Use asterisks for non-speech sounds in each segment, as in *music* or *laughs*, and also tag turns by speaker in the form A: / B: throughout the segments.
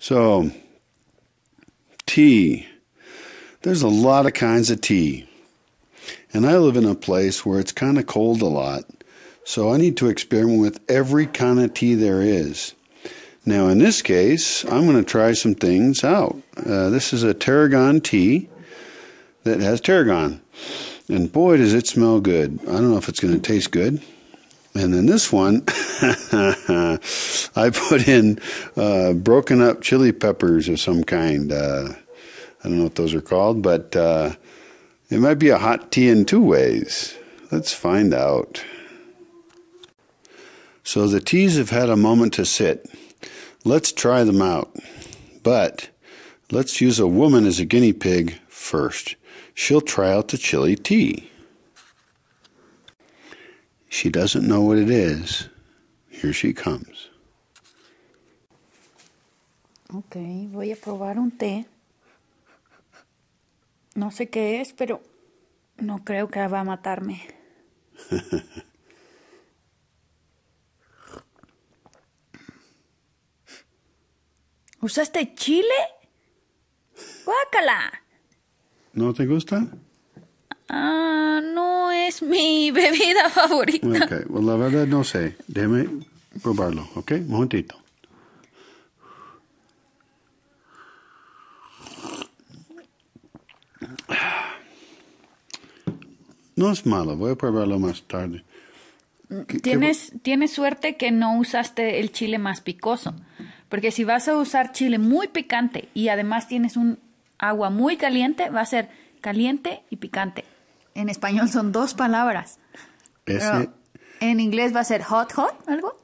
A: So, tea. There's a lot of kinds of tea. And I live in a place where it's kind of cold a lot. So I need to experiment with every kind of tea there is. Now, in this case, I'm going to try some things out. Uh, this is a tarragon tea that has tarragon. And boy, does it smell good. I don't know if it's going to taste good. And then this one, *laughs* I put in uh, broken up chili peppers of some kind. Uh, I don't know what those are called, but uh, it might be a hot tea in two ways. Let's find out. So the teas have had a moment to sit. Let's try them out. But let's use a woman as a guinea pig first. She'll try out the chili tea. She doesn't know what it is. Here she comes.
B: Ok, voy a probar un té. No sé qué es, pero no creo que va a matarme. *laughs* ¿Usaste chile? ¡Guácala!
A: ¿No te gusta?
B: Ah, no es mi *laughs* bebida favorita.
A: Ok, well, la verdad no sé. Déjeme probarlo, ¿ok? Un momentito. No es malo, voy a probarlo más tarde. ¿Qué- qué-
B: Tienes, tienes suerte que no usaste el chile más picoso. Porque si vas a usar chile muy picante y además tienes un agua muy caliente, va a ser caliente y picante. En español son dos palabras.
A: Ese,
B: Pero en inglés va a ser hot, hot, algo.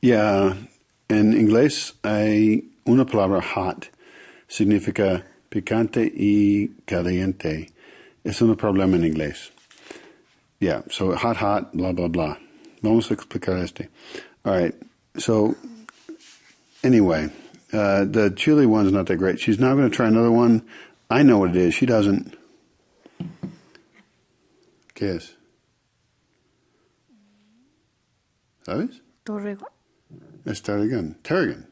A: ya, en inglés hay una palabra hot, significa picante y caliente. Es un problema en inglés. Yeah, so hot, hot, blah, blah, blah. Vamos a explicar este. All right, so anyway, uh, the chili one's not that great. She's now going to try another one. I know what it is. She doesn't. ¿Qué es? ¿Sabes?
B: Torrego.
A: Es tarragon. Tarragon.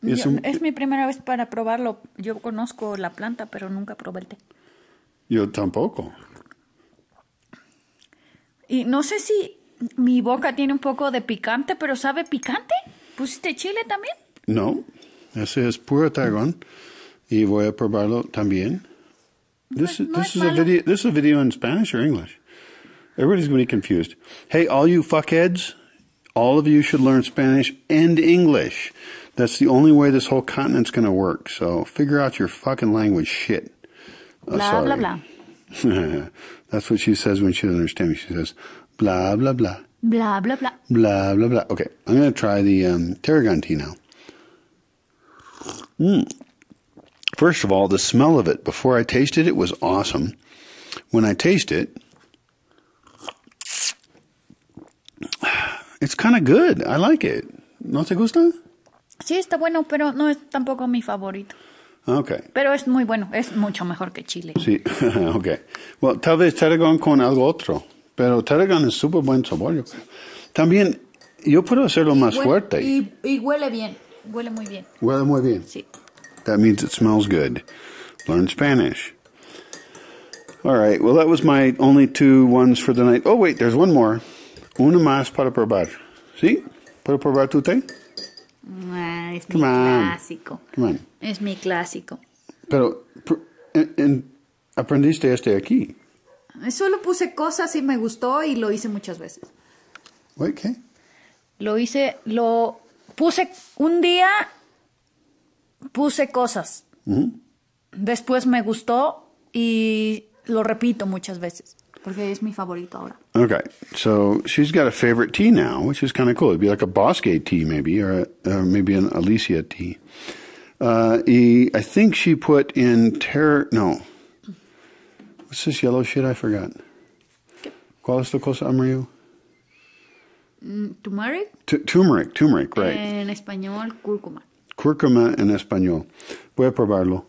A: Es un-
B: es mi primera vez para probarlo. Yo conozco la planta, pero nunca probé el té.
A: yo tampoco.
B: Y no sé si mi boca tiene un poco de picante, pero ¿sabe picante? ¿Pusiste chile también?
A: No, ese es puro tarragon. Y voy a probarlo también. This, is this is a video. This is a video in Spanish or English. Everybody's going to be confused. Hey, all you fuckheads, all of you should learn Spanish and English. That's the only way this whole continent's going to work. So figure out your fucking language shit. Oh,
B: Bla, bla,
A: sorry.
B: bla. *laughs*
A: That's what she says when she doesn't understand me. She says, blah, blah, blah.
B: Bla, bla, bla.
A: Blah, blah, blah. Okay, I'm going to try the um, tarragon tea now. Mm. First of all, the smell of it before I tasted it was awesome. When I taste it, it's kind of good. I like it. ¿No te gusta?
B: Sí, está bueno, pero no es tampoco mi favorito.
A: Okay.
B: Pero es muy bueno, es mucho mejor que chile.
A: Sí, *laughs* okay. Well, tal vez tarragon con algo otro, pero tarragon es súper buen sabor. yo creo. También, yo puedo hacerlo más
B: Hue-
A: fuerte.
B: Y, y huele bien, huele muy bien.
A: Huele muy bien.
B: Sí.
A: That means it smells good. Learn Spanish. All right. Well, that was my only two ones for the night. Oh, wait, there's one more. Una más para probar. ¿Sí? ¿Puedo probar tu té?
B: Ah, es mi
A: Come on.
B: clásico.
A: Come on.
B: Es mi clásico.
A: Pero, pr- en- en- aprendiste este aquí.
B: Solo puse cosas y me gustó y lo hice muchas veces.
A: Wait, ¿qué?
B: Lo hice, lo puse un día, puse cosas. Después me gustó y lo repito muchas veces. Porque es mi favorito ahora.
A: Okay. So she's got a favorite tea now, which is kind of cool. It'd be like a Bosque tea, maybe, or, a, or maybe an Alicia tea. Uh, y I think she put in ter. No. What's this yellow shit? I forgot. ¿Cuál es la cosa amarillo?
B: Turmeric,
A: Tu- turmeric, turmeric, right.
B: en español, cúrcuma.
A: Cúrcuma en español. Voy a probarlo.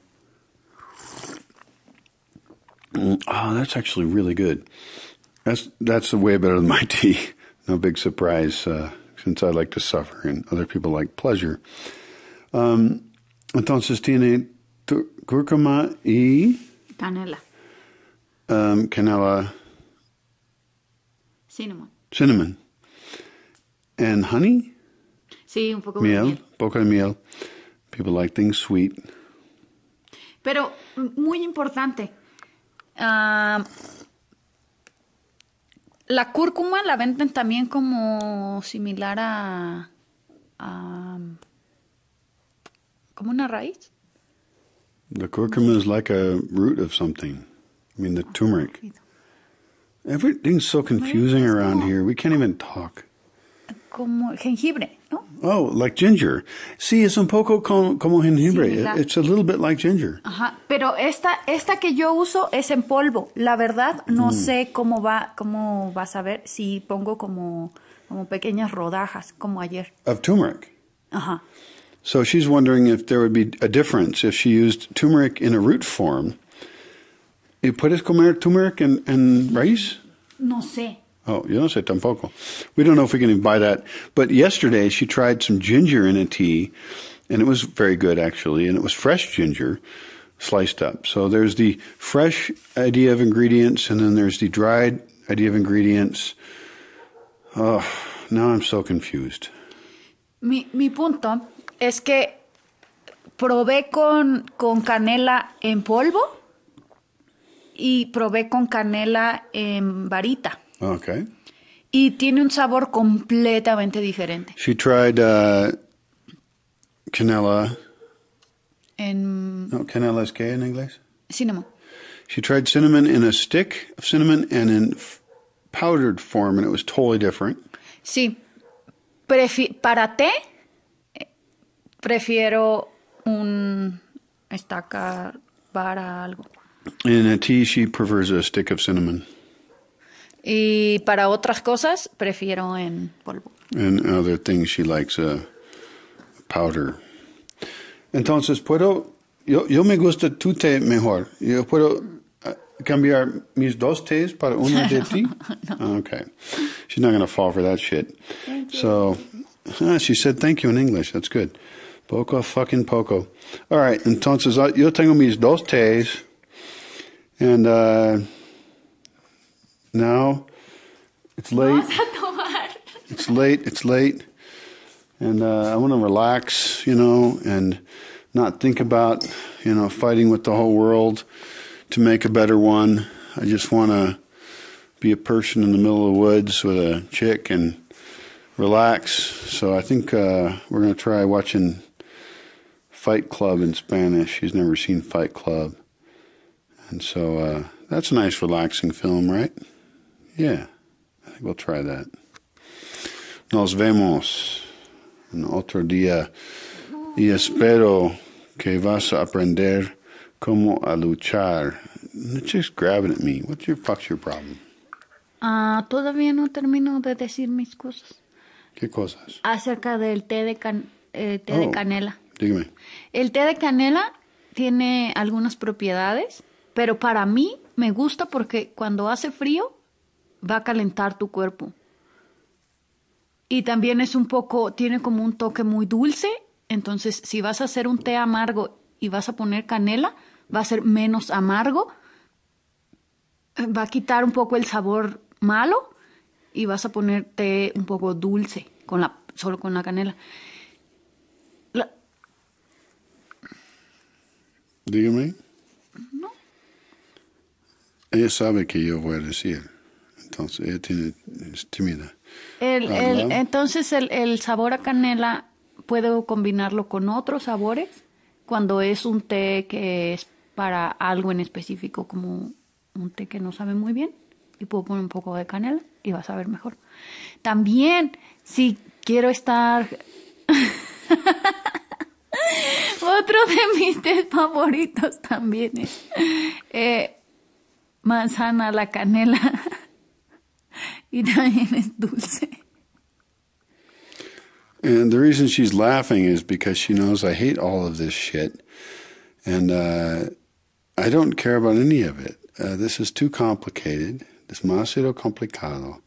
A: Mm, Oh, that's actually really good. That's that's way better than my *laughs* tea. No big surprise, uh, since I like to suffer and other people like pleasure. Um, Entonces tiene cúrcuma y
B: Canela.
A: um, canela,
B: Cinnamon.
A: cinnamon, and honey,
B: Sí, un poco de
A: miel,
B: miel.
A: Poco de miel. People like things sweet.
B: Pero muy importante. ah, la cúrcuma la venden también como similar a, a- como una raíz.
A: The curcuma is like a root of something. I mean, the turmeric. Everything's so confusing around here. We can't even talk.
B: Como jengibre, ¿no?
A: Oh, like ginger. Sí, es un poco como, como jengibre.
B: Similar.
A: It's a little bit like ginger.
B: Ajá, pero esta, esta que yo uso es en polvo. La verdad, no mm. sé cómo va, cómo vas a ver si pongo como, como pequeñas rodajas, como ayer.
A: Of turmeric.
B: Ajá.
A: So she's wondering if there would be a difference if she used turmeric in a root form. ¿Y puedes comer turmeric en, en raíz?
B: No sé.
A: Oh, yo no sé tampoco. We don't know if we can even buy that. But yesterday she tried some ginger in a tea, and it was very good actually, and it was fresh ginger sliced up. So there's the fresh idea of ingredients, and then there's the dried idea of ingredients. Oh, now I'm so confused.
B: Mi, mi punto es que probé con, con canela en polvo y probé con canela en varita.
A: Okay.
B: Y tiene un sabor completamente diferente.
A: She tried uh, canela.
B: En
A: No, canela es que en inglés?
B: cinnamon.
A: She tried cinnamon in a stick of cinnamon and in f- powdered form, and it was totally different.
B: Sí. Prefi- para té, eh, prefiero un estaca para algo.
A: In a tea, she prefers a stick of cinnamon.
B: Y para otras cosas, prefiero en polvo.
A: And other things, she likes a powder. Entonces, puedo. Yo, yo me gusta tu té mejor. Yo puedo uh, cambiar mis dos tés para una de *laughs* ti. Okay. She's not going to fall for that shit. So, ah, she said thank you in English. That's good. Poco fucking poco. All right. Entonces, uh, yo tengo mis dos tés. And uh, now it's late. *laughs* It's late. It's late, and uh, I want to relax, you know, and not think about, you know, fighting with the whole world to make a better one. I just want to be a person in the middle of the woods with a chick and relax. So I think uh, we're going to try watching Fight Club in Spanish. She's never seen Fight Club, and so uh, that's a nice, relaxing film, right? Yeah, I think we'll try that. Nos vemos en otro día y espero que vas a aprender cómo a luchar. It's just grabbing at me. What your fuck's your problem?
B: Ah, todavía no termino de decir mis cosas.
A: ¿Qué cosas?
B: Acerca del té de, can- eh, té de
A: Oh.
B: canela.
A: Dígame.
B: El té de canela tiene algunas propiedades, pero para mí me gusta porque cuando hace frío va a calentar tu cuerpo. Y también es un poco, tiene como un toque muy dulce, entonces si vas a hacer un té amargo y vas a poner canela, va a ser menos amargo, va a quitar un poco el sabor malo y vas a poner té un poco dulce con la, solo con la canela. La-
A: Dígame. Ella sabe que yo voy a decir. Entonces, ella tiene, es tímida.
B: El, entonces el, el sabor a canela puedo combinarlo con otros sabores cuando es un té que es para algo en específico, como un té que no sabe muy bien, y puedo poner un poco de canela y va a saber mejor. También, si quiero estar... *laughs* Otro de mis tés favoritos también es eh, manzana a la canela. Y también es dulce.
A: And the reason she's laughing is because she knows I hate all of this shit. And uh, I don't care about any of it. Uh, this is too complicated. Demasiado complicado.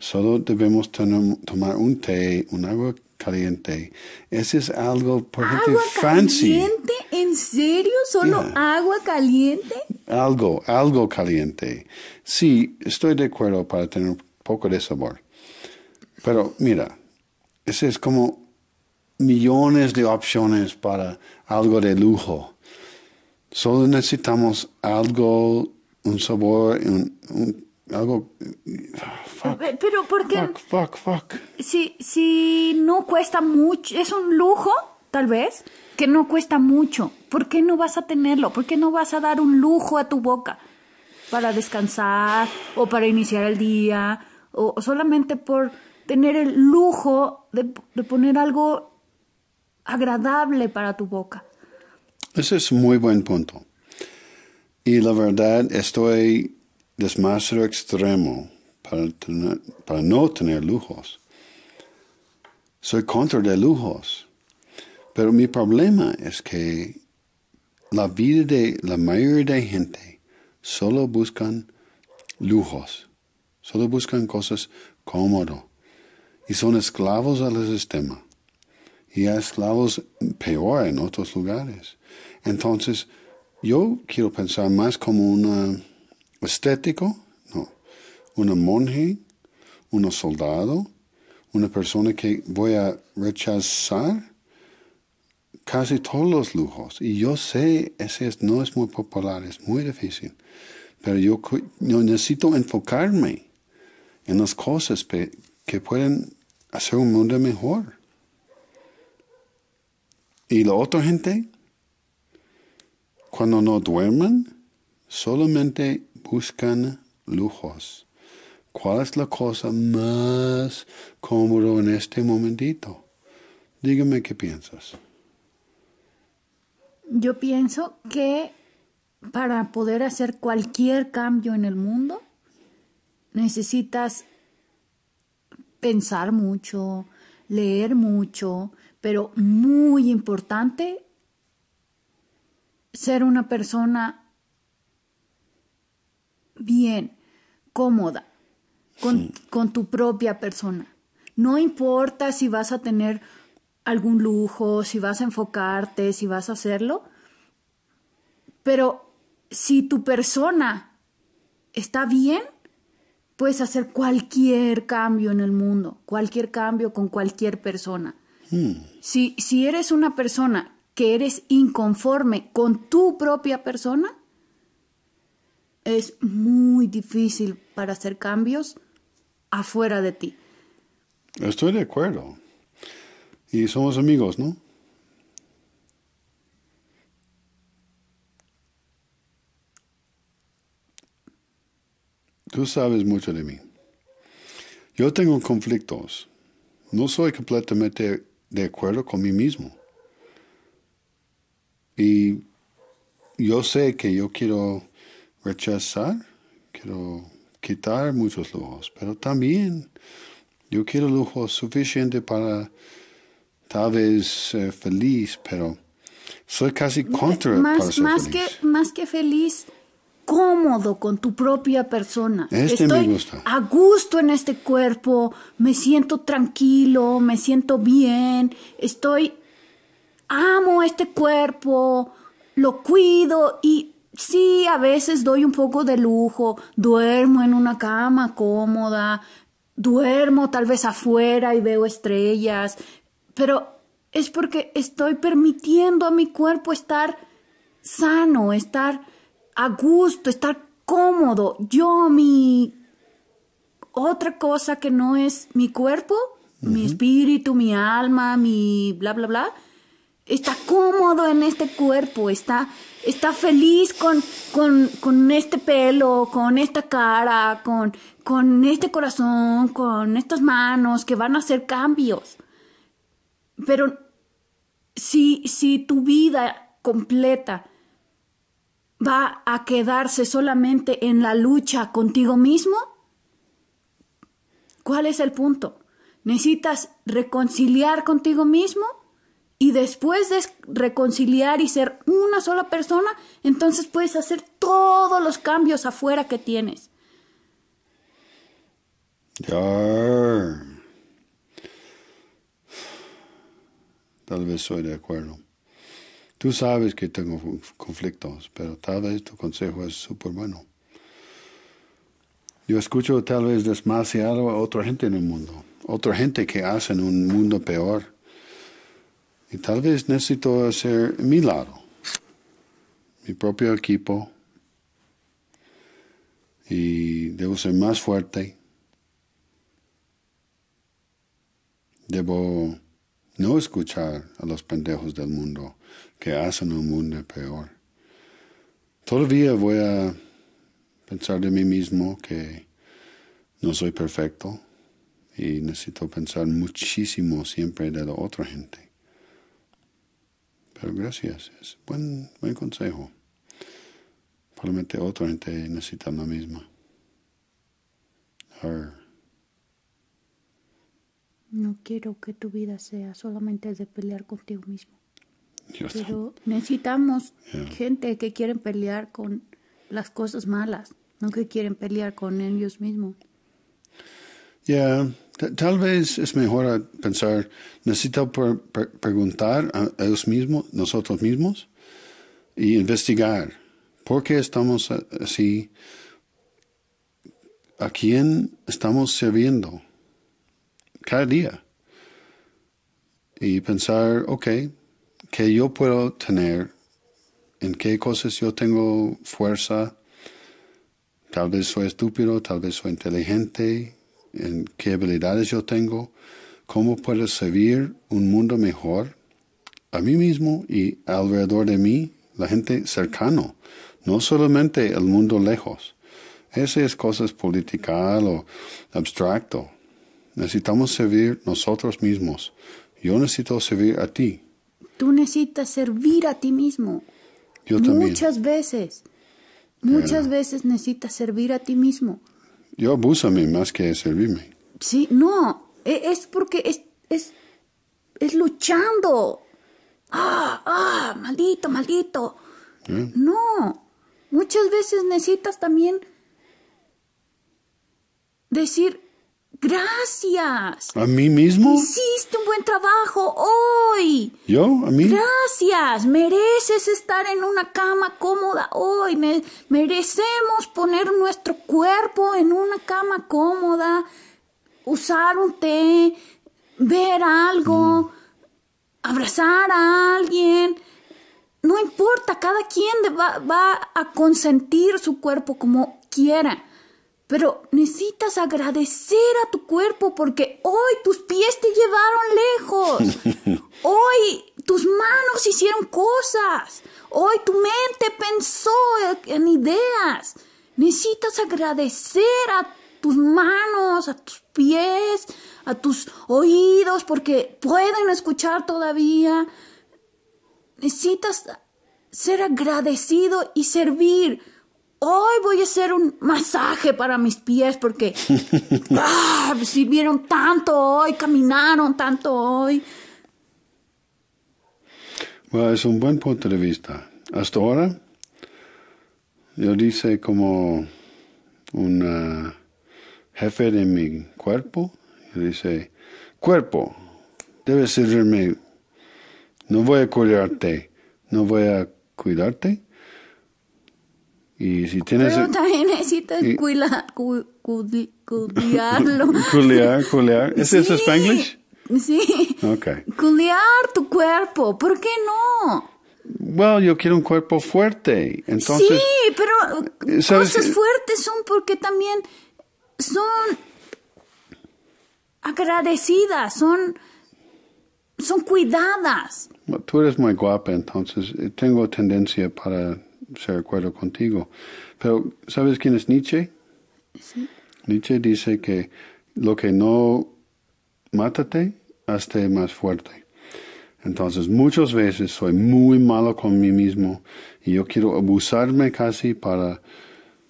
A: Solo debemos tomar un té, un agua caliente. Ese es algo por
B: ¿Agua
A: fancy.
B: caliente? ¿En serio? ¿Solo
A: Yeah.
B: agua caliente?
A: Algo, algo caliente. Sí, estoy de acuerdo para tener poco de sabor. Pero mira, ese es como millones de opciones para algo de lujo. Solo necesitamos algo, un sabor, un, un- algo. Fuck,
B: Pe- Pero ¿por qué?
A: fuck, fuck, fuck.
B: Si, si no cuesta mucho, es un lujo, tal vez, que no cuesta mucho. ¿Por qué no vas a tenerlo? ¿Por qué no vas a dar un lujo a tu boca para descansar o para iniciar el día o solamente por tener el lujo de, poner algo agradable para tu boca?
A: Ese es muy buen punto. Y la verdad, estoy demasiado extremo para, para no tener lujos. Soy contra de lujos. Pero mi problema es que la vida de la mayoría de gente solo buscan lujos, solo buscan cosas cómodas y son esclavos al sistema y a esclavos peor en otros lugares. Entonces, yo quiero pensar más como un estético, no, una monje, un soldado, una persona que voy a rechazar casi todos los lujos. Y yo sé, ese es- no es muy popular, es muy difícil. Pero yo necesito enfocarme en las cosas que pueden hacer un mundo mejor. Y la otra gente, cuando no duermen, solamente buscan lujos. ¿Cuál es la cosa más cómoda en este momentito? Dígame qué piensas.
B: Yo pienso que para poder hacer cualquier cambio en el mundo necesitas pensar mucho, leer mucho, pero muy importante ser una persona bien, cómoda, con, con tu propia persona. No importa si vas a tener algún lujo, si vas a enfocarte, si vas a hacerlo, pero si tu persona está bien, puedes hacer cualquier cambio en el mundo, cualquier cambio con cualquier persona. Si, si eres una persona que eres inconforme con tu propia persona, es muy difícil para hacer cambios afuera de ti.
A: Estoy de acuerdo. Y somos amigos, ¿no? Tú sabes mucho de mí. Yo tengo conflictos. No soy completamente de acuerdo con mí mismo. Y yo sé que yo quiero rechazar, quiero quitar muchos lujos, pero también yo quiero lujos suficiente para tal vez ser feliz, pero soy casi contra para
B: más,
A: ser
B: más,
A: feliz.
B: que, más que feliz, cómodo con tu propia persona.
A: Este me
B: Estoy
A: gusta.
B: a gusto en este cuerpo, me siento tranquilo, me siento bien, estoy, amo este cuerpo, lo cuido y sí, a veces doy un poco de lujo, duermo en una cama cómoda, duermo tal vez afuera y veo estrellas, pero es porque estoy permitiendo a mi cuerpo estar sano, estar a gusto, estar cómodo. Yo, mi otra cosa que no es mi cuerpo, mi espíritu, mi alma, mi bla, bla, bla, está cómodo en este cuerpo, está, está feliz con, con, con este pelo, con esta cara, con, con este corazón, con estas manos que van a hacer cambios. Pero si, si tu vida completa va a quedarse solamente en la lucha contigo mismo, ¿cuál es el punto? Necesitas reconciliar contigo mismo y después de reconciliar y ser una sola persona, entonces puedes hacer todos los cambios afuera que tienes.
A: Tal vez soy de acuerdo. Tú sabes que tengo conflictos, pero tal vez tu consejo es súper bueno. Yo escucho tal vez demasiado a otra gente en el mundo, otra gente que hace un mundo peor. Y tal vez necesito hacer mi lado, mi propio equipo, y debo ser más fuerte. Debo no escuchar a los pendejos del mundo que hacen un mundo peor. Todavía voy a pensar de mí mismo que no soy perfecto y necesito pensar muchísimo siempre de la otra gente. Pero gracias, es buen, buen consejo. Probablemente otra gente necesita la misma.
B: No quiero que tu vida sea solamente de pelear contigo mismo. Pero necesitamos gente que quieren pelear con las cosas malas, no que quieren pelear con ellos mismos.
A: Ya, tal vez es mejor pensar, necesito preguntar a ellos mismos, nosotros mismos, y investigar por qué estamos así, a quién estamos sirviendo cada día. Y pensar, ok, ¿qué yo puedo tener? ¿En qué cosas yo tengo fuerza? Tal vez soy estúpido, tal vez soy inteligente, en qué habilidades yo tengo, cómo puedo servir un mundo mejor a mí mismo y alrededor de mí, la gente cercano, no solamente el mundo lejos. Ese es cosas political o abstracto. Necesitamos servir nosotros mismos. Yo necesito servir a ti.
B: Tú necesitas servir a ti mismo.
A: Yo también.
B: Muchas veces. Muchas veces necesitas servir a ti mismo.
A: Yo abuso a mí más que servirme.
B: Sí, no, e- es porque es, es, es luchando. Ah, ah, maldito, maldito.
A: ¿eh?
B: No, muchas veces necesitas también decir gracias.
A: ¿A mí mismo?
B: Hiciste un buen trabajo hoy.
A: ¿Yo? ¿A mí?
B: Gracias, mereces estar en una cama cómoda hoy, Me- merecemos poner nuestro cuerpo en una cama cómoda, usar un té, ver algo, abrazar a alguien. No importa, cada quien va a consentir su cuerpo como quiera. Pero necesitas agradecer a tu cuerpo porque hoy tus pies te llevaron lejos. *laughs* Hoy tus manos hicieron cosas. Hoy tu mente pensó en ideas. Necesitas agradecer a tus manos, a tus pies, a tus oídos porque pueden escuchar todavía. Necesitas ser agradecido y servir. Hoy voy a hacer un masaje para mis pies porque *laughs* ah, sirvieron tanto hoy, caminaron tanto hoy.
A: Bueno, es un buen punto de vista. Hasta ahora, yo dice como un jefe de mi cuerpo, yo dice, cuerpo, debes servirme, no voy a cuidarte, no voy a cuidarte. Y si tienes...
B: Pero también necesitas
A: y-
B: cuila- cu- cudi- cuidarlo. *laughs*
A: Culiar, culiar. ¿Es eso
B: Sí,
A: Spanglish?
B: Sí.
A: Ok.
B: Culiar tu cuerpo. ¿Por qué no?
A: Well, yo quiero un cuerpo fuerte. Entonces,
B: sí, pero
A: eh, ¿sabes
B: cosas fuertes son porque también son agradecidas, son, son cuidadas.
A: Bueno, Tú eres muy guapa, entonces eh, tengo tendencia para ser de acuerdo contigo. Pero, ¿sabes quién es Nietzsche? Nietzsche dice que lo que no mátate, hazte más fuerte. Entonces, muchas veces soy muy malo con mí mismo y yo quiero abusarme casi para,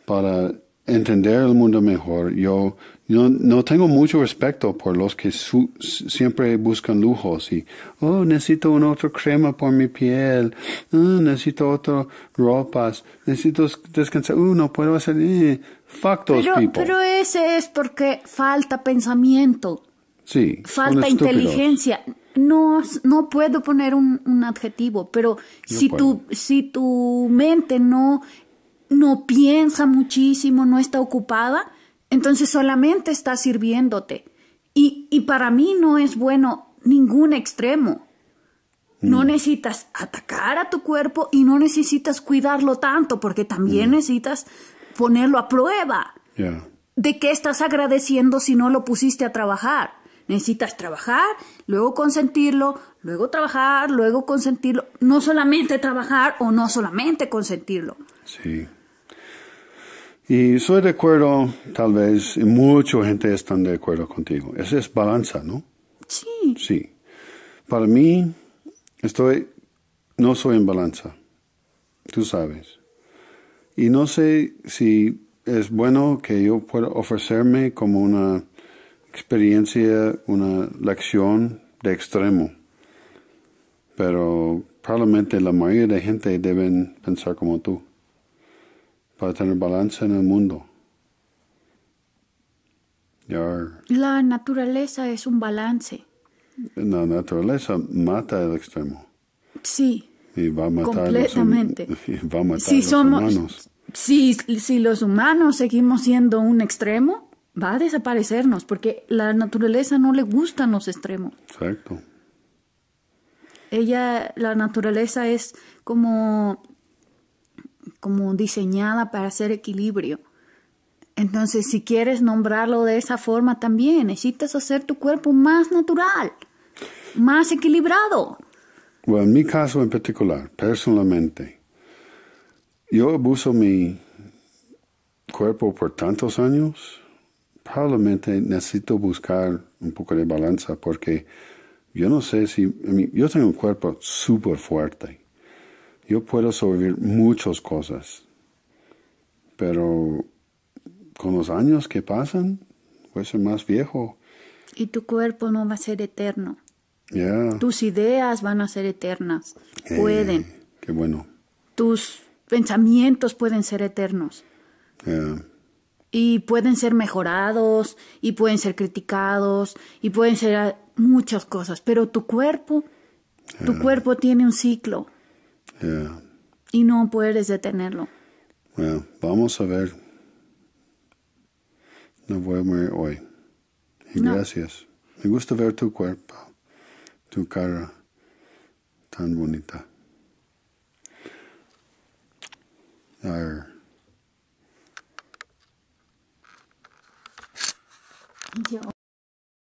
A: para entender el mundo mejor. Yo no, no tengo mucho respeto por los que su- siempre buscan lujos y, oh, necesito una otra crema por mi piel, oh, necesito otra ropas, necesito descansar, oh, no puedo hacer, eh, fuck those
B: Pero,
A: people.
B: pero ese es porque falta pensamiento,
A: sí,
B: falta inteligencia. no, no puedo poner un, un adjetivo, pero
A: Yo
B: si
A: puedo.
B: tu, si tu mente no, no piensa muchísimo, no está ocupada, entonces solamente está sirviéndote. Y, y para mí no es bueno ningún extremo. No necesitas atacar a tu cuerpo y no necesitas cuidarlo tanto, porque también necesitas ponerlo a prueba.
A: Yeah.
B: ¿De qué estás agradeciendo si no lo pusiste a trabajar? Necesitas trabajar, luego consentirlo, luego trabajar, luego consentirlo. No solamente trabajar o no solamente consentirlo.
A: Sí. Y soy de acuerdo, tal vez, y mucha gente está de acuerdo contigo. Esa es balanza, ¿no?
B: Sí,
A: Sí. Para mí, estoy, no soy en balanza. Tú sabes. Y no sé si es bueno que yo pueda ofrecerme como una experiencia, una lección de extremo. Pero probablemente la mayoría de gente deben pensar como tú. Para tener balance en el mundo.
B: La naturaleza es un balance.
A: la naturaleza mata el extremo.
B: Sí,
A: Y va a matar
B: Completamente.
A: Los, *laughs* y va a matar
B: si
A: los
B: somos,
A: humanos.
B: si, si los humanos seguimos siendo un extremo, va a desaparecernos, porque la naturaleza no le gustan los extremos.
A: Exacto.
B: Ella, la naturaleza es como, como diseñada para hacer equilibrio. Entonces, si quieres nombrarlo de esa forma también, necesitas hacer tu cuerpo más natural, más equilibrado.
A: Bueno, en mi caso en particular, personalmente, yo abuso mi cuerpo por tantos años, probablemente necesito buscar un poco de balanza porque yo no sé si, yo tengo un cuerpo súper fuerte. Yo puedo sobrevivir muchas cosas, pero con los años que pasan, voy a ser más viejo.
B: Y tu cuerpo no va a ser eterno. Tus ideas van a ser eternas. Pueden.
A: Qué bueno.
B: Tus pensamientos pueden ser eternos. Y pueden ser mejorados, y pueden ser criticados, y pueden ser muchas cosas. Pero tu cuerpo, tu cuerpo tiene un ciclo
A: Ya.
B: y no puedes detenerlo.
A: Bueno, vamos a ver. No voy a morir hoy. Y
B: No.
A: gracias. Me gusta ver tu cuerpo, tu cara tan bonita.
B: Yo